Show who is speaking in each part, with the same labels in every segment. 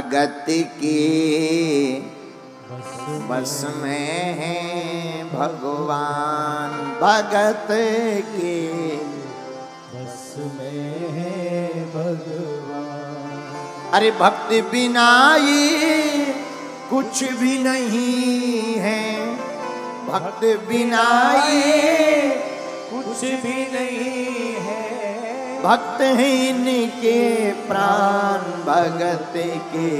Speaker 1: भगत के बस में है भगवान भगत के
Speaker 2: बस में है भगवान।
Speaker 1: अरे भक्ति बिना ये कुछ भी नहीं है। भक्त बिना ये
Speaker 2: कुछ भी नहीं है।
Speaker 1: भक्त है इनके प्राण, भगत के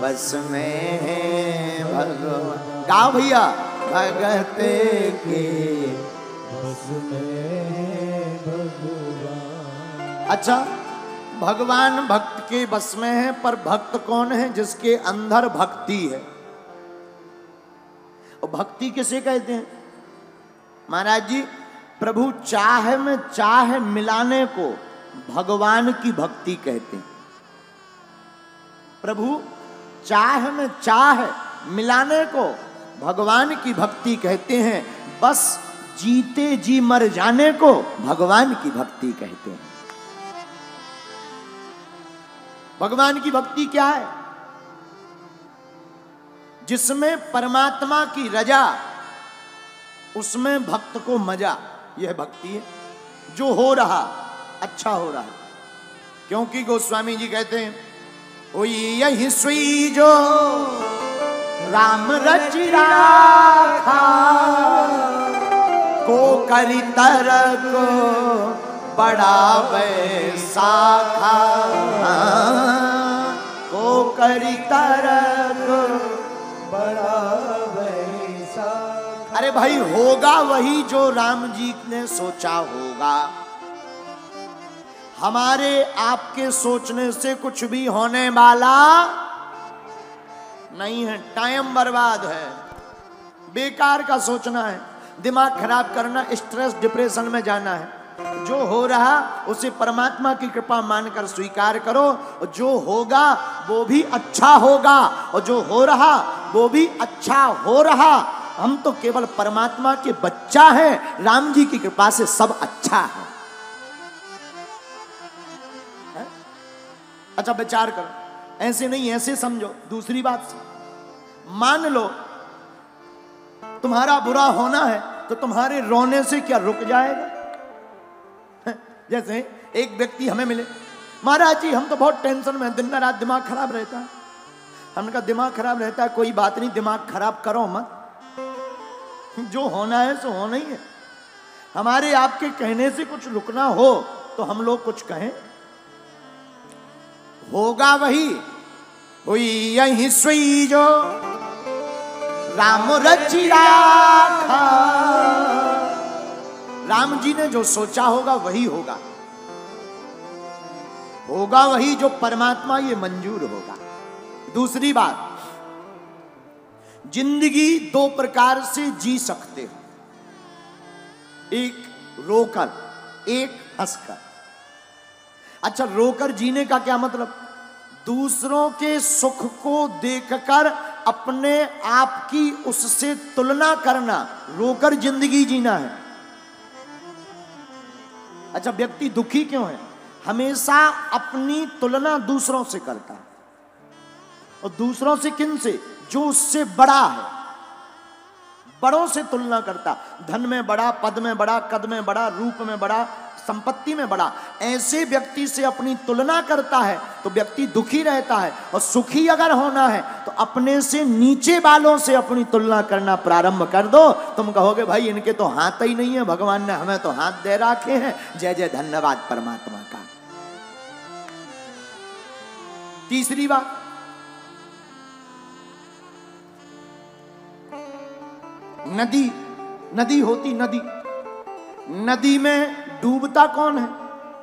Speaker 1: बस में है भगवान। गाओ भैया, भगत के
Speaker 2: बस में भगवान।
Speaker 1: अच्छा भगवान भक्त के बस में है, पर भक्त कौन है जिसके अंदर भक्ति है? और भक्ति किसे कहते हैं? महाराज जी प्रभु चाह में चाह मिलाने को भगवान की भक्ति कहते हैं। प्रभु चाह में चाह मिलाने को भगवान की भक्ति कहते हैं। बस जीते जी मर जाने को भगवान की भक्ति कहते हैं। भगवान की भक्ति क्या है? जिसमें परमात्मा की रजा, उसमें भक्त को मज़ा। यह भक्ति है। जो हो रहा अच्छा हो रहा है। क्योंकि गोस्वामी जी कहते हैं हुई यही सुई जो राम रच राखा, को करी तरक बड़ा बैसाखा को करी तरक भाई, होगा वही जो राम जी ने सोचा होगा। हमारे आपके सोचने से कुछ भी होने वाला नहीं है। टाइम बर्बाद है। बेकार का सोचना है। दिमाग खराब करना स्ट्रेस डिप्रेशन में जाना है। जो हो रहा, उसे परमात्मा की कृपा मानकर स्वीकार करो। और जो होगा, वो भी अच्छा होगा। और जो हो रहा, वो भी अच्छा हो रहा। हम तो केवल परमात्मा के बच्चा है, राम जी की कृपा से सब अच्छा है? अच्छा विचार करो। ऐसे नहीं, ऐसे समझो। दूसरी बात मान लो तुम्हारा बुरा होना है तो तुम्हारे रोने से क्या रुक जाएगा? जैसे एक व्यक्ति हमें मिले, महाराज जी, हम तो बहुत टेंशन में दिन रात दिमाग खराब रहता है। हमने कहा, दिमाग खराब रहता है, कोई बात नहीं, दिमाग खराब करो मत। जो होना है सो होना ही है। हमारे आपके कहने से कुछ रुकना हो तो हम लोग कुछ कहें। होगा वही, हुई यही सुई जो राम रची राखा। राम जी ने जो सोचा होगा, वही होगा। होगा वही जो परमात्मा ये मंजूर होगा। दूसरी बात ज़िंदगी दो प्रकार से जी सकते हो। एक रोकर, एक हंसकर। अच्छा रोकर जीने का क्या मतलब? दूसरों के सुख को देखकर अपने आप की उससे तुलना करना, रोकर ज़िंदगी जीना है। अच्छा व्यक्ति दुखी क्यों है? हमेशा अपनी तुलना दूसरों से करता है। और दूसरों से किन से? जो उससे बड़ा है, बड़ों से तुलना करता, धन में बड़ा, पद में बड़ा, कद में बड़ा, रूप में बड़ा, संपत्ति में बड़ा, ऐसे व्यक्ति से अपनी तुलना करता है तो व्यक्ति दुखी रहता है, और सुखी अगर होना है तो अपने से नीचे वालों से अपनी तुलना करना प्रारंभ कर दो। तुम कहोगे, भाई, इनके तो हाथ ही नहीं है, भगवान ने हमें तो हाथ दे रखे हैं। जय जय धन्यवाद परमात्मा का। तीसरी बात नदी नदी होती नदी। नदी में डूबता कौन है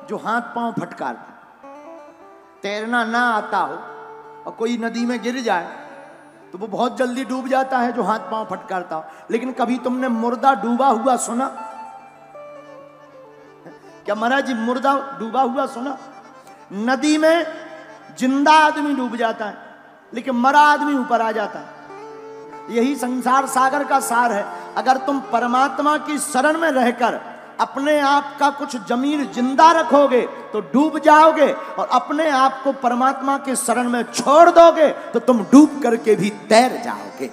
Speaker 1: जो हाथ पाँव फटकारता तैरना ना आता हो और कोई नदी में गिर जाए तो वो बहुत जल्दी डूब जाता है जो हाथ पाँव फटकारता हो। लेकिन कभी तुमने मुर्दा डूबा हुआ सुना? क्या महाराज जी, मुर्दा डूबा हुआ सुना? नदी में ज़िंदा आदमी डूब जाता है, लेकिन मरा आदमी ऊपर आ जाता है। यही संसार सागर का सार है। अगर तुम परमात्मा की शरण में रहकर अपने आप का कुछ जमीर ज़िंदा रखोगे तो डूब जाओगे और अपने आप को परमात्मा के शरण में छोड़ दोगे तो तुम डूब करके भी तैर जाओगे।